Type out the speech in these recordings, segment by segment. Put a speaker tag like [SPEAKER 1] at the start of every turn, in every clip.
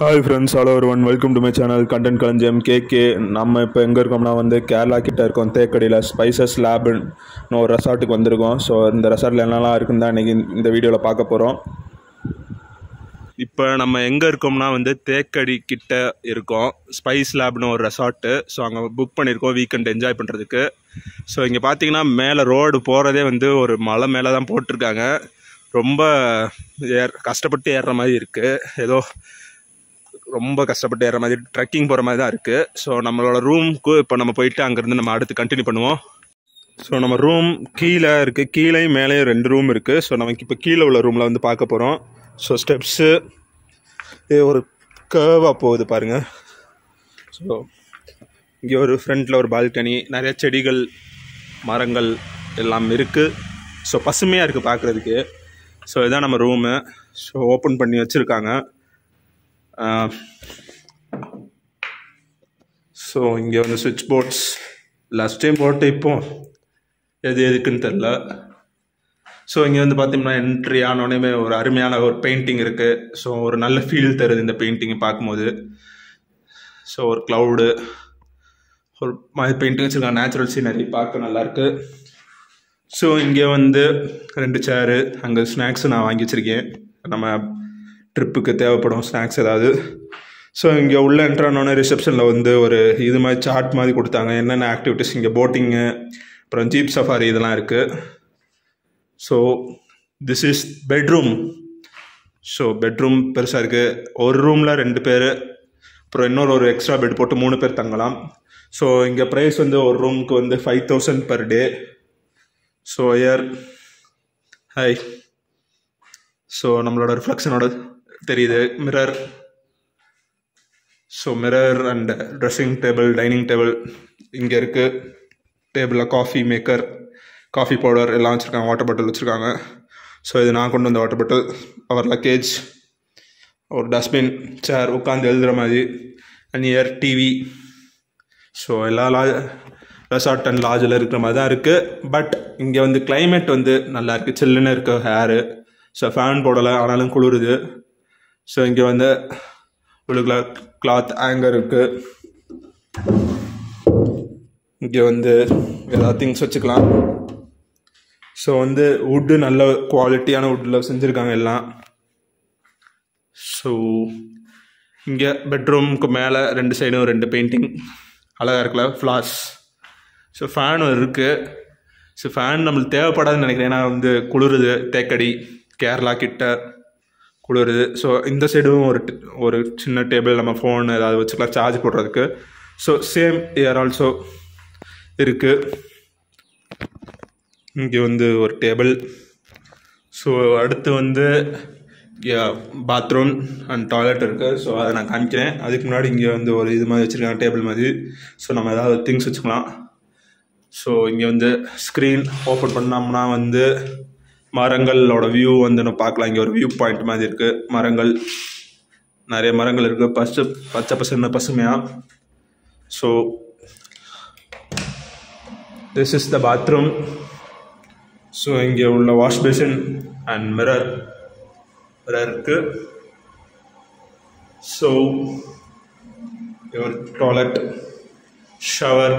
[SPEAKER 1] Hi friends all over one welcome to my channel content களஞ்சியம் KK நம்ம இப்போ எங்கே இருக்கோம்னா வந்து கேரளா கிட்ட இருக்கோம். தேக்கடியில் ஸ்பைசஸ் லேப்னு ஒரு ரெசார்ட்டுக்கு வந்திருக்கோம். ஸோ இந்த ரெசார்ட்டில் என்னெல்லாம் இருக்குன்னு தான் இன்றைக்கி இந்த வீடியோவில் பார்க்க போகிறோம் இப்போ நம்ம எங்கே இருக்கோம்னா வந்து தேக்கடி கிட்ட இருக்கோம். ஸ்பைஸ் லேப்னு ஒரு ரெசார்ட்டு ஸோ அங்கே புக் பண்ணியிருக்கோம் வீக்கெண்ட் என்ஜாய் பண்ணுறதுக்கு ஸோ இங்கே பார்த்தீங்கன்னா மேலே ரோடு போகிறதே வந்து ஒரு மலை மேலே தான் போட்டிருக்காங்க. ரொம்ப ஏர் கஷ்டப்பட்டு ஏறுற மாதிரி இருக்குது ஏதோ ரொம்ப கஷ்டப்பட்டு ஏற மாதிரி ட்ரெக்கிங் போகிற மாதிரி தான் இருக்குது ஸோ நம்மளோட ரூமுக்கு இப்போ நம்ம போயிட்டு அங்கேருந்து நம்ம அடுத்து கண்டினியூ பண்ணுவோம். ஸோ நம்ம ரூம் கீழே இருக்குது கீழேயும் மேலேயும் ரெண்டு ரூம் இருக்குது ஸோ நமக்கு இப்போ கீழே உள்ள ரூமில் வந்து பார்க்க போகிறோம் ஸோ ஸ்டெப்ஸு இது ஒரு கேர்வாக போகுது பாருங்கள் ஸோ இங்கே ஒரு ஃப்ரண்ட்டில் ஒரு பால்கனி நிறைய செடிகள் மரங்கள் எல்லாம் இருக்குது ஸோ பசுமையாக இருக்குது பார்க்குறதுக்கு ஸோ இதான் நம்ம ரூமு ஸோ ஓப்பன் பண்ணி வச்சுருக்காங்க. ஸோ இங்கே வந்து சுவிட்ச் போர்ட்ஸ் லாஸ்ட் டைம் போட்டு இப்போ எது எதுக்குன்னு தெரில. ஸோ இங்கே வந்து பார்த்தீங்கன்னா என்ட்ரி ஆனோடனே ஒரு அருமையான ஒரு பெயிண்டிங் இருக்குது ஸோ ஒரு நல்ல ஃபீல் தருது இந்த பெயிண்டிங்கை பார்க்கும்போது. ஸோ ஒரு க்ளவுடு ஒரு மாதிரி பெயிண்டிங் வச்சுருக்காங்க. நேச்சுரல் சீனரி பார்க்க நல்லாயிருக்கு ஸோ இங்கே வந்து ரெண்டு சேரு அங்கே ஸ்நாக்ஸும் நான் வாங்கி வச்சுருக்கேன். நம்ம ட்ரிப்புக்கு தேவைப்படும் ஸ்நாக்ஸ் ஏதாவது. ஸோ இங்கே உள்ளே என்ட்ரானோடனே ரிசப்ஷனில் வந்து ஒரு இது மாதிரி சார்ட் மாதிரி கொடுத்தாங்க. என்னென்ன ஆக்டிவிட்டீஸ் இங்கே போட்டிங்கு அப்புறம் ஜீப் சஃபாரி இதெல்லாம் இருக்குது so this is bedroom so bedroom பெருசாக இருக்குது ஒரு ரூமில் ரெண்டு பேர் அப்புறம் இன்னொரு ஒரு எக்ஸ்ட்ரா பெட் போட்டு மூணு பேர் தங்கலாம். ஸோ இங்கே ப்ரைஸ் வந்து ஒரு ரூமுக்கு வந்து five thousand per day so here hi so நம்மளோட ரிஃப்ளெக்ஷனோட தெரியுது mirror so mirror and dressing table dining table இங்கே இருக்குது டேபிளில் காஃபி மேக்கர் காஃபி பவுடர் எல்லாம் வச்சுருக்காங்க வாட்டர் பாட்டில் வச்சுருக்காங்க. ஸோ இது நான் கொண்டு வந்த வாட்டர் பாட்டில் அவர் லக்கேஜ் ஒரு டஸ்ட்பின் சேர் உட்காந்து எழுதுகிற மாதிரி. அண்ட் இயர் டிவி ஸோ எல்லா லா ரெசார்ட் அண்ட் லாஜில் இருக்கிற மாதிரி தான் இருக்குது பட் இங்கே வந்து கிளைமேட் வந்து நல்லா இருக்குது சில்லுன்னு இருக்க ஹேரு ஸோ ஃபேன் போடலை ஆனாலும் குளிருது. ஸோ இங்கே வந்து உள்ள கிளாத் ஆங்கர் இருக்குது இங்கே வந்து எல்லா திங்ஸ் வச்சுக்கலாம். ஸோ வந்து வுட்டு நல்ல குவாலிட்டியான வுட்டில் செஞ்சுருக்காங்க எல்லாம். ஸோ இங்கே பெட்ரூமுக்கு மேலே ரெண்டு சைடும் ரெண்டு பெயிண்டிங் அழகாக இருக்குல்ல ஃப்ளார்ஸ் ஸோ ஃபேனும் இருக்குது ஸோ ஃபேன் நம்மளுக்கு தேவைப்படாதுன்னு நினைக்கிறேன். ஏன்னா வந்து குளிருது தேக்கடி கேரளா கிட்ட குளிருது. ஸோ இந்த சைடும் ஒரு ஒரு சின்ன டேபிள் நம்ம ஃபோன் ஏதாவது வச்சுக்கலாம் சார்ஜ் போடுறதுக்கு. ஸோ சேம் இயர் ஆல்சோ இருக்குது இங்கே வந்து ஒரு டேபிள் ஸோ அடுத்து வந்து பாத்ரூம் அண்ட் டாய்லெட் இருக்குது ஸோ அதை நான் காமிக்கிறேன். அதுக்கு முன்னாடி இங்கே வந்து ஒரு இது மாதிரி வச்சுருக்காங்க டேபிள் மாதிரி. ஸோ நம்ம ஏதாவது திங்ஸ் வச்சுக்கலாம். ஸோ இங்கே வந்து ஸ்க்ரீன் ஓப்பன் பண்ணோம்னா வந்து மரங்களோட வியூ வந்து நம்ம பார்க்கலாம். இங்கே ஒரு வியூ பாயிண்ட் மாதிரி இருக்குது மரங்கள் நிறைய மரங்கள் இருக்குது பச்சை பச்சை பசுன்னு பசுமையாக so this is the bathroom so இங்கே உள்ள wash basin and mirror mirror இருக்குது ஸோ ஒரு டாய்லெட் ஷவர்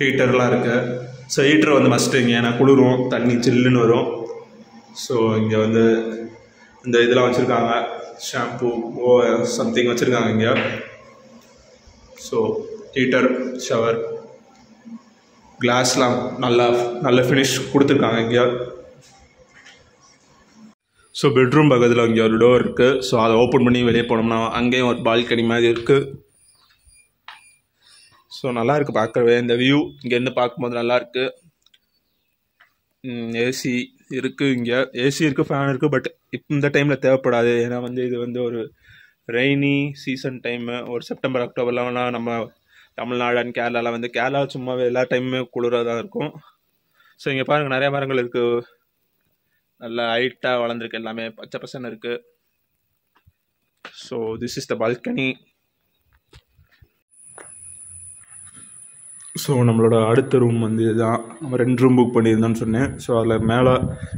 [SPEAKER 1] ஹீட்டர்லாம் இருக்குது ஸோ ஹீட்டர் வந்து மஸ்ட்டு இங்கே ஏன்னா குளிரும் தண்ணி சில்லுன்னு வரும். ஸோ இங்கே வந்து இந்த இதெல்லாம் வச்சுருக்காங்க. ஷாம்பு ஓ சம்திங் வச்சுருக்காங்க இங்கே. ஸோ ஹீட்டர் ஷவர் கிளாஸ்லாம் நல்லா நல்ல ஃபினிஷ் கொடுத்துருக்காங்க இங்கே. ஸோ பெட்ரூம் பக்கத்தில் இங்கே ஒரு டோர் இருக்குது ஸோ அதை ஓப்பன் பண்ணி வெளியே போனோம்னா அங்கேயும் ஒரு பால்கனி மாதிரி இருக்குது ஸோ நல்லா இருக்குது பார்க்கவே. இந்த வியூ இங்கேருந்து பார்க்கும்போது நல்லா இருக்குது ஏசி இருக்குது இங்கே. ஏசி இருக்குது ஃபேன் இருக்குது பட் இப்போ இந்த டைமில் தேவைப்படாது. ஏன்னா வந்து இது வந்து ஒரு ரெய்னி சீசன் டைமு ஒரு செப்டம்பர் அக்டோபர்லாம் நம்ம தமிழ்நாடு அண்ட் கேரளாவில் வந்து கேரளா சும்மாவே எல்லா டைமுமே குளிராக தான் இருக்கும். ஸோ இங்கே பாருங்கள் நிறைய மரங்கள் இருக்குது நல்லா ஹைட்டாக வளர்ந்துருக்கு எல்லாமே. பச்சை பசன்னு இருக்குது so this is the balcony so நம்மளோட அடுத்த ரூம் வந்து இதுதான் நம்ம ரெண்டு ரூம் புக் பண்ணியிருந்தோன்னு சொன்னேன். ஸோ அதில் மேலே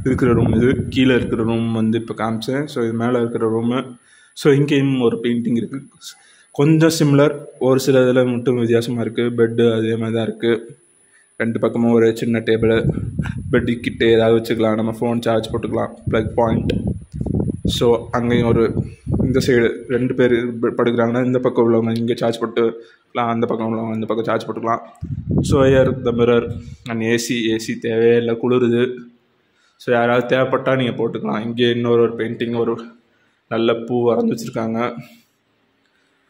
[SPEAKER 1] இருக்கிற ரூம் இது கீழே இருக்கிற ரூம் வந்து இப்போ காமிச்சேன். ஸோ இது மேலே இருக்கிற ரூமு ஸோ இங்கேயும் ஒரு பெயிண்டிங் இருக்குது கொஞ்சம் சிம்லர் ஒரு சில இதில் மட்டும் வித்தியாசமாக இருக்குது பெட்டு அதே மாதிரி தான் இருக்குது ரெண்டு பக்கமும் ஒரு சின்ன டேபிள் பெட்டு கிட்டே ஏதாவது வச்சுக்கலாம். நம்ம ஃபோன் சார்ஜ் போட்டுக்கலாம். ப்ளக் பாயிண்ட் ஸோ அங்கேயும் ஒரு இந்த சைடு ரெண்டு பேர் படுக்கிறாங்கன்னா இந்த பக்கம் உள்ளவங்க இங்கே சார்ஜ் போட்டுக்கலாம் அந்த பக்கம் உள்ளவங்க இந்த பக்கம் சார்ஜ் போட்டுக்கலாம். So here the mirror and AC AC தேவையே இல்லை குளிருது. ஸோ யாராவது தேவைப்பட்டால் நீங்கள் போட்டுக்கலாம். இங்கே இன்னொரு ஒரு பெயிண்டிங் ஒரு நல்ல பூ வரைஞ்சி வச்சுருக்காங்க.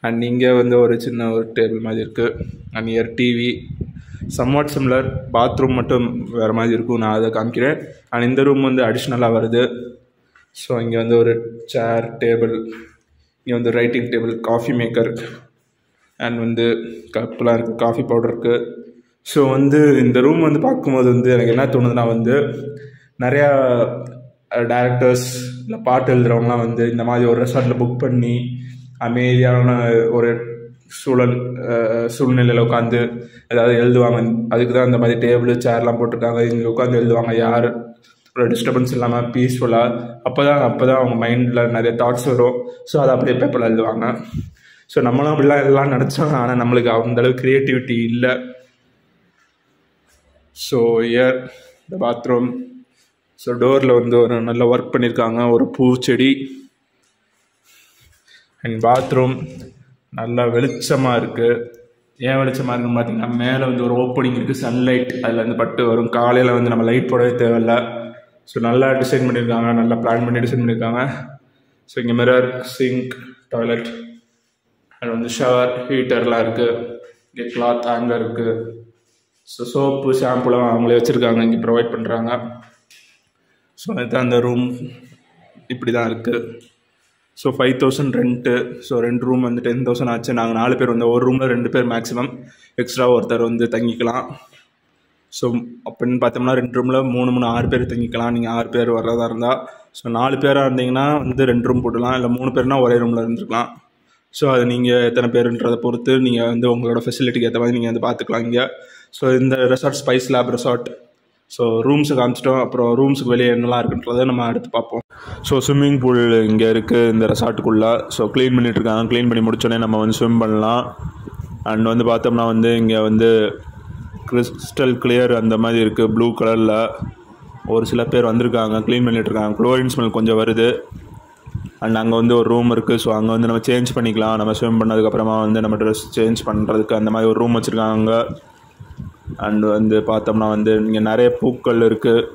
[SPEAKER 1] அண்ட் இங்கே வந்து ஒரு சின்ன ஒரு டேபிள் மாதிரி இருக்குது and here TV somewhat similar bathroom மட்டும் வேறு மாதிரி இருக்கும். நான் அதை காமிக்கிறேன். அண்ட் இந்த ரூம் வந்து அடிஷ்னலாக வருது. ஸோ இங்கே வந்து ஒரு சேர் டேபிள் இங்கே வந்து writing table coffee maker and வந்து கப்பெலாம் இருக்குது காஃபி பவுடர் இருக்குது ஸோ வந்து இந்த ரூம் வந்து பார்க்கும்போது வந்து எனக்கு என்ன தோணுதுன்னா வந்து நிறையா டேரக்டர்ஸ் இல்லை பாட்டு எழுதுகிறவங்களாம் வந்து இந்த மாதிரி ஒரு ரெசார்ட்டில் புக் பண்ணி அமைதியான ஒரு சூழல் சூழ்நிலையில் உட்காந்து ஏதாவது எழுதுவாங்க. அதுக்கு தான் இந்த மாதிரி டேபிள் சேர்லாம் போட்டிருக்காங்க. இங்கே உட்காந்து எழுதுவாங்க யார்? ஒரு டிஸ்டர்பன்ஸ் இல்லாமல் பீஸ்ஃபுல்லாக அப்போ தான் அப்போ தான் அவங்க மைண்டில் நிறைய தாட்ஸ் வரும். ஸோ அதை அப்படியே பேப்பரில் எழுதுவாங்க. ஸோ நம்மளும் அப்படிலாம் எல்லாம் நினச்சோம். ஆனால் நம்மளுக்கு அந்தளவுக்கு க்ரியேட்டிவிட்டி இல்லை. ஸோ இயர் இந்த பாத்ரூம் ஸோ டோரில் வந்து ஒரு நல்ல ஒர்க் பண்ணியிருக்காங்க. ஒரு பூச்செடி அண்ட் பாத்ரூம் நல்லா வெளிச்சமாக இருக்குது ஏன் வெளிச்சமாக இருக்குன்னு பார்த்தீங்கன்னா மேலே வந்து ஒரு ஓப்பனிங் இருக்குது சன்லைட் அதில் வந்து பட்டு வரும். காலையில் வந்து நம்ம லைட் போடவே தேவையில்ல. ஸோ நல்லா டிசைன் பண்ணியிருக்காங்க நல்லா பிளான் பண்ணி டிசைன் பண்ணியிருக்காங்க ஸோ இங்கே மிரர் சிங்க் டாய்லெட் அண்ட் வந்து ஷவர் ஹீட்டர்லாம் இருக்குது இங்கே கிளாத் ஹேங்கர் இருக்குது ஸோ சோப்பு ஷாம்புலாம் அவங்களே வச்சுருக்காங்க இங்கே ப்ரொவைட் பண்ணுறாங்க ஸோ அதுதான் அந்த ரூம் இப்படி தான் இருக்குது so five thousand rent so ரெண்டு ரூம் வந்து டென் தௌசண்ட் ஆச்சு. நாங்கள் நாலு பேர் வந்து ஒரு ரூமில் ரெண்டு பேர் மேக்ஸிமம் எக்ஸ்ட்ரா ஒருத்தர் வந்து தங்கிக்கலாம். ஸோ அப்படின்னு பார்த்தோம்னா ரெண்டு ரூமில் மூணு மூணு ஆறு பேர் தங்கிக்கலாம். நீங்கள் ஆறு பேர் வர்றதா இருந்தால் ஸோ நாலு பேராக இருந்தீங்கன்னா வந்து ரெண்டு ரூம் போட்டுக்கலாம் இல்லை மூணு பேர்னா ஒரே ரூமில் இருந்துருக்கலாம். ஸோ அது நீங்கள் எத்தனை பேருன்றதை பொறுத்து நீங்கள் வந்து உங்களோட ஃபெசிலிட்டிக்கு ஏற்ற மாதிரி நீங்கள் வந்து பார்த்துக்கலாம் இங்கே. ஸோ இந்த resort spice lab resort so ரூம்ஸுக்கு காமிச்சிட்டோம். அப்புறம் ரூம்ஸுக்கு வெளியே என்னெல்லாம் இருக்குன்றதை நம்ம அடுத்து பார்ப்போம். ஸோ ஸ்விம்மிங் பூல் இங்கே இருக்குது இந்த ரெசார்ட்டுக்குள்ளே ஸோ க்ளீன் பண்ணிகிட்ருக்காங்க க்ளீன் பண்ணி முடிச்சோடனே நம்ம வந்து ஸ்விம் பண்ணலாம். அண்ட் வந்து பார்த்தோம்னா வந்து இங்கே வந்து கிறிஸ்டல் கிளியர் அந்த மாதிரி இருக்குது ப்ளூ கலரில் ஒரு சில பேர் வந்திருக்காங்க க்ளீன் பண்ணிகிட்ருக்காங்க குளோரின் ஸ்மெல் கொஞ்சம் வருது. அண்ட் அங்கே வந்து ஒரு ரூம் இருக்குது ஸோ அங்கே வந்து நம்ம சேஞ்ச் பண்ணிக்கலாம். நம்ம ஸ்விம் பண்ணதுக்கப்புறமா வந்து நம்ம ட்ரெஸ் சேஞ்ச் பண்ணுறதுக்கு அந்த மாதிரி ஒரு ரூம் வச்சுருக்காங்க. அண்ட் வந்து பார்த்தோம்னா வந்து இங்கே நிறைய பூக்கள் இருக்குது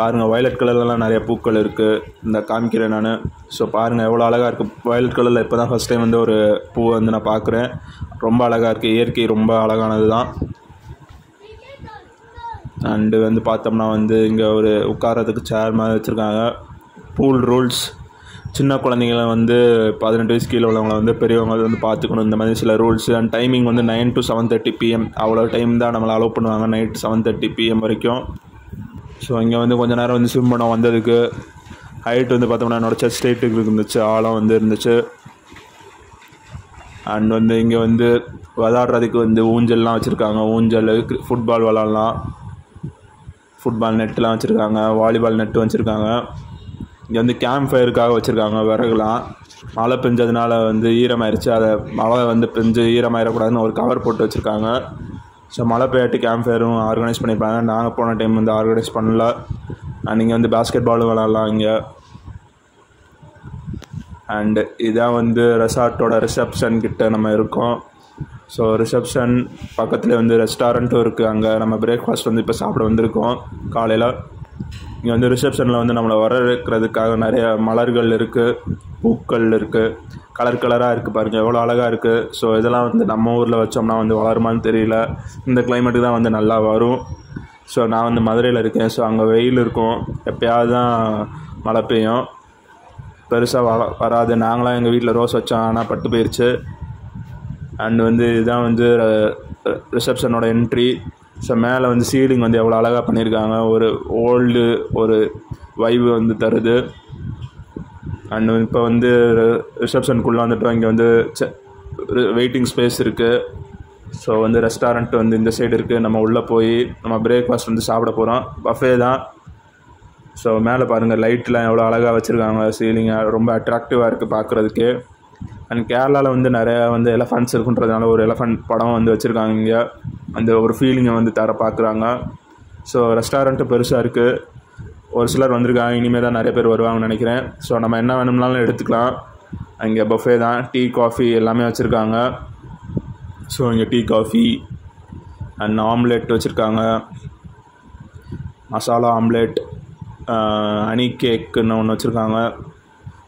[SPEAKER 1] பாருங்கள் வயலட் கலர்லலாம் நிறைய பூக்கள் இருக்குது இந்த காமிக்கிறேன் நான். ஸோ பாருங்கள் எவ்வளோ அழகாக இருக்குது வயலட் கலரில் இப்போ தான் ஃபஸ்ட் டைம் வந்து ஒரு பூவை வந்து நான் பார்க்குறேன் ரொம்ப அழகாக இருக்குது இயற்கை ரொம்ப அழகானது தான். அண்டு வந்து பார்த்தோம்னா வந்து இங்கே ஒரு உட்காரத்துக்கு சேர் மாதிரி வச்சுருக்காங்க. பூல் ரூல்ஸ் சின்ன குழந்தைங்கள வந்து பதினெட்டு வயசு கீழே உள்ளவங்கள வந்து பெரியவங்க வந்து பார்த்துக்கணும். இந்த மாதிரி சில ரூல்ஸ் அண்ட் டைமிங் வந்து nine to seven thirty PM அவ்வளோ டைம் தான் நம்மளை அலோவ் பண்ணுவாங்க. நைட் செவன் தேர்ட்டி பிஎம் வரைக்கும். ஸோ இங்கே வந்து கொஞ்ச நேரம் வந்து ஸ்விம் பண்ண வந்ததுக்கு ஹைட் வந்து பார்த்தோம்னா என்னோட செஸ்ட் ஹைட்டுக்கு இருந்துச்சு ஆழம் வந்து இருந்துச்சு. அண்ட் வந்து இங்கே வந்து விளாட்றதுக்கு வந்து ஊஞ்சல்லாம் வச்சுருக்காங்க. ஊஞ்சல் ஃபுட்பால் விளாட்லாம் ஃபுட்பால் நெட்லாம் வச்சுருக்காங்க. வாலிபால் நெட்டு வச்சுருக்காங்க. இங்கே வந்து கேம்ப் ஃபயருக்காக வச்சுருக்காங்க விறகுலாம். மழை பெஞ்சதுனால வந்து ஈரமாயிருச்சு. அதை மழை வந்து பெஞ்சு ஈரமாயிடக்கூடாதுன்னு ஒரு கவர் போட்டு வச்சுருக்காங்க. ஸோ மழை பெய்யாட்டி கேம்ப் ஃபயரும் ஆர்கனைஸ் பண்ணியிருப்பாங்க. நாங்கள் போன டைம் வந்து ஆர்கனைஸ் பண்ணல. அண்ட் இங்கே வந்து பேஸ்கெட் பாலும் விளாட்லாம் இங்கே. அண்டு இதான் வந்து ரெசார்ட்டோட ரிசப்ஷன் கிட்ட நம்ம இருக்கோம். ஸோ ரிசப்ஷன் பக்கத்தில் வந்து ரெஸ்டாரண்ட்டும் இருக்குது அங்கே நம்ம பிரேக்ஃபாஸ்ட் வந்து இப்போ சாப்பிட வந்திருக்கோம். காலையில் இங்கே வந்து ரிசப்ஷனில் வந்து நம்மளை வர இருக்கிறதுக்காக நிறைய மலர்கள் இருக்குது பூக்கள் இருக்குது கலர் கலராக இருக்குது பாருங்கள் எவ்வளோ அழகாக இருக்குது ஸோ இதெல்லாம் வந்து நம்ம ஊரில் வச்சோம்னா வந்து வளருமான்னு தெரியல. இந்த கிளைமேட்டுக்கு தான் வந்து நல்லா வரும். ஸோ நான் வந்து மதுரையில் இருக்கேன். ஸோ அங்கே வெயில் இருக்கும். எப்போயாவது தான் மழை பெய்யும். பெருசாக வ வராது. நாங்களாம் எங்கள் வீட்டில் ரோஸ் வச்சோம். ஆனால் பட்டு போயிடுச்சு அண்ட் வந்து இதுதான் வந்து ரிசப்ஷனோட என்ட்ரி ஸோ மேலே வந்து சீலிங் வந்து எவ்வளோ அழகாக பண்ணியிருக்காங்க. ஒரு ஓல்டு ஒரு வைவு வந்து தருது. அண்ட் இப்போ வந்து ரிசப்ஷனுக்குள்ளே வந்துட்டு இங்கே வந்து வெயிட்டிங் ஸ்பேஸ் இருக்குது ஸோ வந்து ரெஸ்டாரண்ட் வந்து இந்த சைடு இருக்குது நம்ம உள்ளே போய் நம்ம பிரேக்ஃபாஸ்ட் வந்து சாப்பிட போகிறோம் பஃபே தான். ஸோ மேலே பாருங்கள் லைட்லாம் எவ்வளோ அழகாக வச்சுருக்காங்க. சீலிங்காக ரொம்ப அட்ராக்டிவாக இருக்குது பார்க்குறதுக்கு அண்ட் கேரளாவில் வந்து நிறையா வந்து எலஃபண்ட்ஸ் இருக்குன்றதுனால ஒரு எலஃபண்ட் படம் வந்து வச்சுருக்காங்க இங்கே. அந்த ஒரு ஃபீலிங்கை வந்து தர பார்க்குறாங்க ஸோ ரெஸ்டாரண்ட்டு பெருசாக இருக்குது ஒரு சிலர் வந்திருக்காங்க இனிமேல் தான் நிறைய பேர் வருவாங்கன்னு நினைக்கிறேன். ஸோ நம்ம என்ன வேணும்னாலும் எடுத்துக்கலாம். அங்கே பஃபே தான். டீ காஃபி எல்லாமே வச்சுருக்காங்க. ஸோ இங்கே டீ காஃபி அண்ட் ஆம்லெட் வச்சுருக்காங்க. மசாலா ஆம்லெட் ஹனி கேக்குன்னு ஒன்று வச்சுருக்காங்க.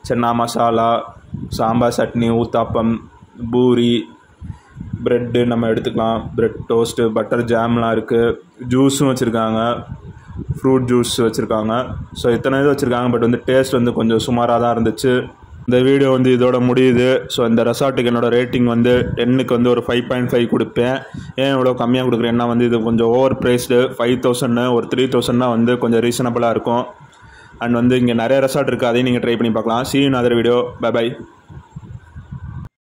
[SPEAKER 1] சென்னா மசாலா சாம்பார் சட்னி ஊத்தாப்பம் பூரி ப்ரெட்டு நம்ம எடுத்துக்கலாம். ப்ரெட் டோஸ்ட்டு பட்டர் ஜாம்லாம் இருக்குது ஜூஸும் வச்சுருக்காங்க. ஃப்ரூட் ஜூஸ் வச்சுருக்காங்க. ஸோ இத்தனை இது வச்சுருக்காங்க பட் வந்து டேஸ்ட் வந்து கொஞ்சம் சுமாராக தான் இருந்துச்சு. இந்த வீடியோ வந்து இதோட முடியுது. ஸோ இந்த ரெசார்ட்டுக்கு என்னோடய ரேட்டிங் வந்து டென்னுக்கு வந்து ஒரு ஃபைவ் பாயிண்ட் ஃபைவ் கொடுப்பேன். ஏன் இவ்வளோ கம்மியாக கொடுக்குறேன்னா வந்து இது கொஞ்சம் ஓவர் ப்ரைஸ்டு ஃபைவ் தௌசண்ட்னு ஒரு த்ரீ தௌசண்ட்னா வந்து கொஞ்சம் ரீசனபிளாக இருக்கும். அண்ட் வந்து இங்கே நிறைய ரெசார்ட் இருக்குது அதையும் நீங்கள் ட்ரை பண்ணி பார்க்கலாம். See in other video bye bye